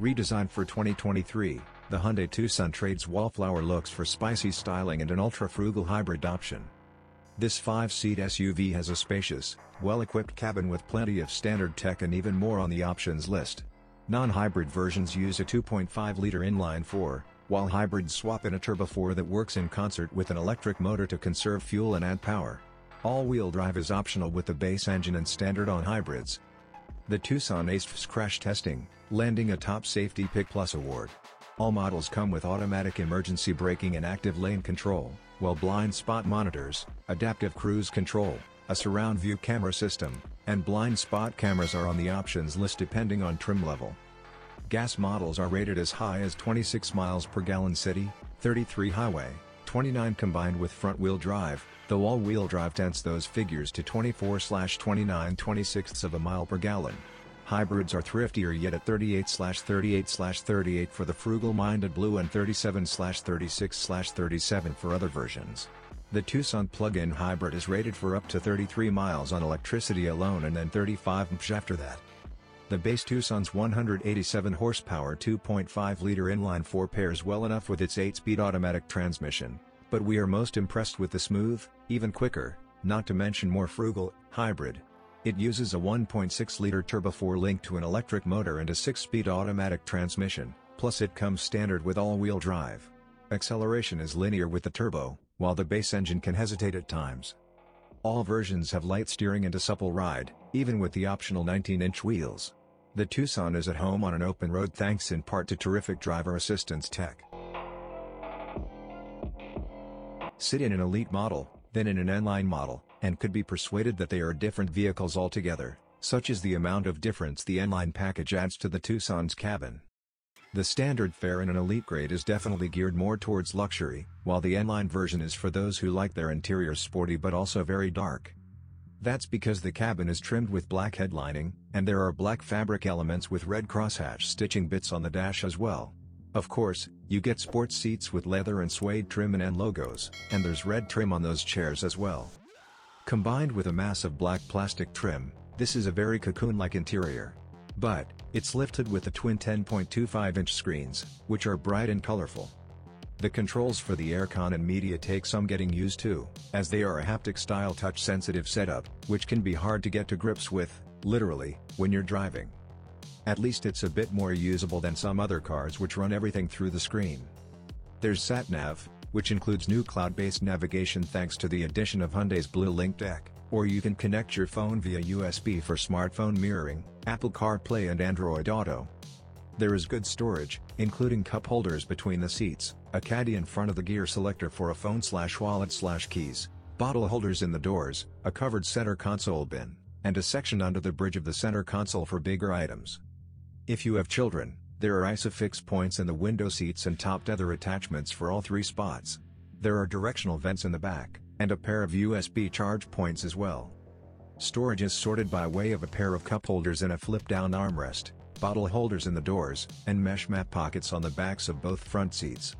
Redesigned for 2023, the Hyundai Tucson trades wallflower looks for spicy styling and an ultra-frugal hybrid option. This 5-seat SUV has a spacious, well-equipped cabin with plenty of standard tech and even more on the options list. Non-hybrid versions use a 2.5-liter inline-4, while hybrids swap in a turbo 4 that works in concert with an electric motor to conserve fuel and add power. All-wheel drive is optional with the base engine and standard on hybrids. The Tucson aced crash testing, landing a top safety pick plus award. All models come with automatic emergency braking and active lane control, while blind spot monitors, adaptive cruise control, a surround view camera system, and blind spot cameras are on the options list depending on trim level. Gas models are rated as high as 26 miles per gallon city, 33 highway, 29 combined with front-wheel drive, though all-wheel drive tents those figures to 24-29 26ths of a mile per gallon. Hybrids are thriftier yet at 38-38-38 for the frugal-minded blue and 37-36-37 for other versions. The Tucson plug-in hybrid is rated for up to 33 miles on electricity alone and then 35 mph after that. The base Tucson's 187 horsepower 2.5-liter inline-4 pairs well enough with its 8-speed automatic transmission, but we are most impressed with the smooth, even quicker, not to mention more frugal, hybrid. It uses a 1.6-liter turbo 4 linked to an electric motor and a 6-speed automatic transmission, plus it comes standard with all-wheel drive. Acceleration is linear with the turbo, while the base engine can hesitate at times. All versions have light steering and a supple ride, even with the optional 19-inch wheels. The Tucson is at home on an open road thanks in part to terrific driver assistance tech. Sit in an elite model, then in an N-line model, and could be persuaded that they are different vehicles altogether, such is the amount of difference the N-line package adds to the Tucson's cabin. The standard fare in an elite grade is definitely geared more towards luxury, while the N-line version is for those who like their interiors sporty but also very dark. That's because the cabin is trimmed with black headlining, and there are black fabric elements with red crosshatch stitching bits on the dash as well. Of course, you get sports seats with leather and suede trim and N logos, and there's red trim on those chairs as well. Combined with a massive black plastic trim, this is a very cocoon-like interior. But, it's lifted with the twin 10.25-inch screens, which are bright and colorful. The controls for the aircon and media take some getting used to, as they are a haptic-style touch-sensitive setup, which can be hard to get to grips with, literally, when you're driving. At least it's a bit more usable than some other cars which run everything through the screen. There's SatNav, which includes new cloud-based navigation thanks to the addition of Hyundai's Blue Link tech, or you can connect your phone via USB for smartphone mirroring, Apple CarPlay and Android Auto. There is good storage, including cup holders between the seats, a caddy in front of the gear selector for a phone slash wallet slash keys, bottle holders in the doors, a covered center console bin, and a section under the bridge of the center console for bigger items. If you have children, there are ISOFIX points in the window seats and top tether attachments for all three spots. There are directional vents in the back, and a pair of USB charge points as well. Storage is sorted by way of a pair of cup holders and a flip-down armrest, bottle holders in the doors, and mesh mat pockets on the backs of both front seats.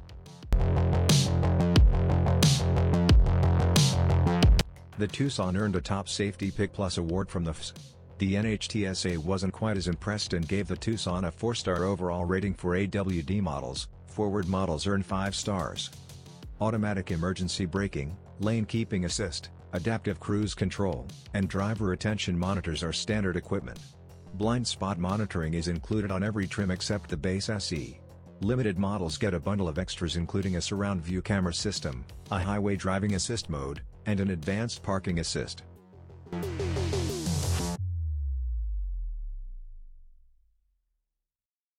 The Tucson earned a Top Safety Pick Plus award from the FS. The NHTSA wasn't quite as impressed and gave the Tucson a 4-star overall rating for AWD models, forward models earned 5 stars. Automatic emergency braking, lane keeping assist, adaptive cruise control, and driver attention monitors are standard equipment. Blind spot monitoring is included on every trim except the base SE. Limited models get a bundle of extras including a surround view camera system, a highway driving assist mode, and an advanced parking assist.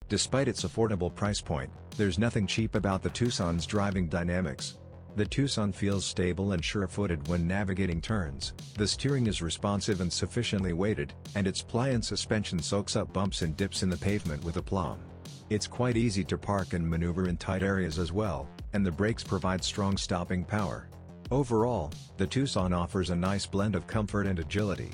Despite its affordable price point, there's nothing cheap about the Tucson's driving dynamics. The Tucson feels stable and sure-footed when navigating turns, the steering is responsive and sufficiently weighted, and its pliant suspension soaks up bumps and dips in the pavement with aplomb. It's quite easy to park and maneuver in tight areas as well, and the brakes provide strong stopping power. Overall, the Tucson offers a nice blend of comfort and agility.